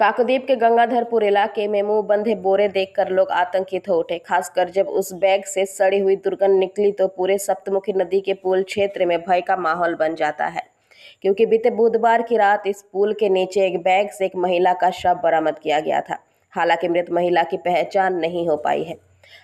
काकद्वीप के गंगाधरपुर इलाके में मुँह बंधे बोरे देखकर लोग आतंकित हो उठे, खासकर जब उस बैग से सड़ी हुई दुर्गंध निकली तो पूरे सप्तमुखी नदी के पुल क्षेत्र में भय का माहौल बन जाता है। क्योंकि बीते बुधवार की रात इस पुल के नीचे एक बैग से एक महिला का शव बरामद किया गया था। हालाँकि मृत महिला की पहचान नहीं हो पाई है।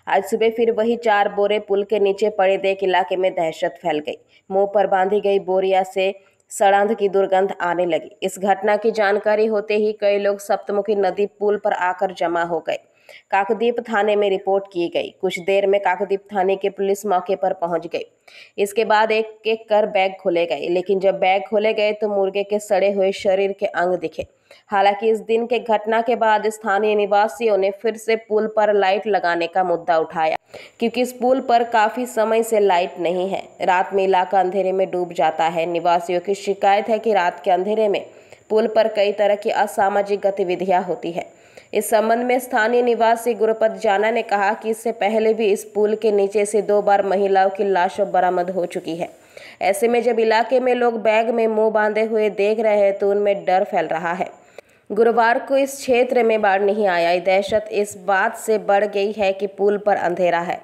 आज सुबह फिर वही चार बोरे पुल के नीचे पड़े देख इलाके में दहशत फैल गई। मुँह पर बांधी गई बोरिया से सड़ांध की दुर्गंध आने लगी। इस घटना की जानकारी होते ही कई लोग सप्तमुखी नदी पुल पर आकर जमा हो गए। काकद्वीप थाने में रिपोर्ट की गई। कुछ देर में काकद्वीप थाने के पुलिस मौके पर पहुँच गई। इसके बाद एक एक कर बैग खोले गए, लेकिन जब बैग खोले गए तो मुर्गे के सड़े हुए शरीर के अंग दिखे। हालाँकि इस दिन के घटना के बाद स्थानीय निवासियों ने फिर से पुल पर लाइट लगाने का मुद्दा उठाया, क्योंकि इस पुल पर काफ़ी समय से लाइट नहीं है। रात में इलाका अंधेरे में डूब जाता है। निवासियों की शिकायत है कि रात के अंधेरे में पुल पर कई तरह की असामाजिक गतिविधियाँ होती है। इस संबंध में स्थानीय निवासी गुरुपद जाना ने कहा कि इससे पहले भी इस पुल के नीचे से दो बार महिलाओं की लाशों बरामद हो चुकी है। ऐसे में जब इलाके में लोग बैग में मुँह बांधे हुए देख रहे हैं तो उनमें डर फैल रहा है। गुरुवार को इस क्षेत्र में बाढ़ नहीं आया। दहशत इस बात से बढ़ गई है कि पुल पर अंधेरा है।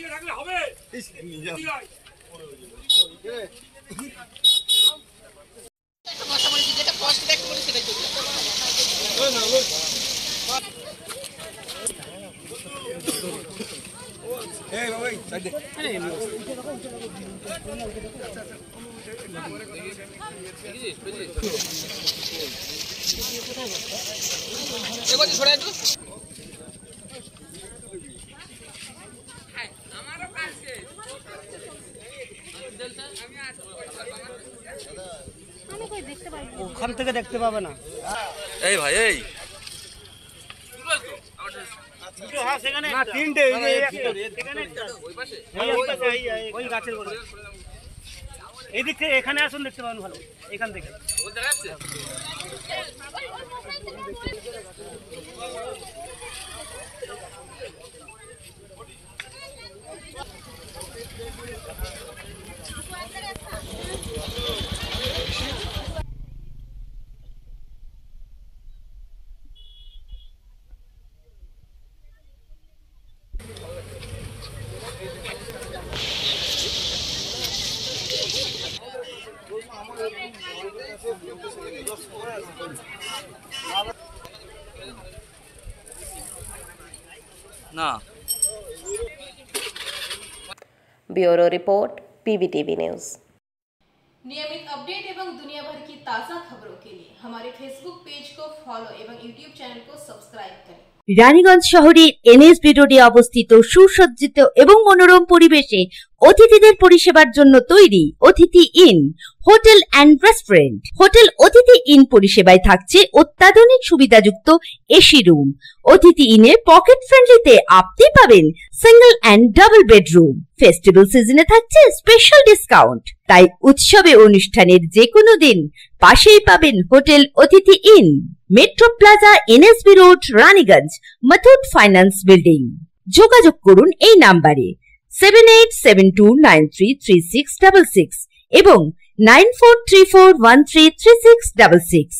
তুই ওইদিকে থাকলে হবে বসা বলেছি যেটা কষ্ট দেখতে বলি সেটাই চলবে এগোচ্ছি সরে একটু ওখান থেকে দেখতে পাবে না। এই ভাই এই। হ্যাঁ, তিনটে ওই গাছের থেকে এখানে আসুন দেখতে পাবেন ভালো। এখান থেকে। না ब्यूरो रिपोर्ट पीवीटीवी न्यूज़ नियमित अपडेट एवं दुनिया भर की ताज़ा खबरों के लिए हमारे फेसबुक पेज को फॉलो एवं यूट्यूब चैनल को सब्सक्राइब करें রানীগঞ্জ শহরের এনএসবি রোডে অবস্থিত সুসজ্জিত এবং মনোরম পরিবেশে অতিথিদের পরিষেবার জন্য তৈরি Atithi inn, hotel and restaurant. Hotel Atithi inn পরিষেবায় থাকছে অত্যাধুনিক সুবিধাযুক্ত এসি রুম। অতিথি ইনে পকেট ফ্রেন্ডলিতে আপনি পাবেন single and double bedroom. Festival সিজনে থাকছে স্পেশাল ডিসকাউন্ট। তাই উৎসবে অনুষ্ঠানের যে কোনো দিন পাশেই পাবেন hotel Atithi inn. Metro plaza, NSB road, Raniganj, Muthoot finance building. যোগাযোগ করুন এই নাম্বারে। Seven eight seven two nine three three six double six এবং nine four three four one three three six double six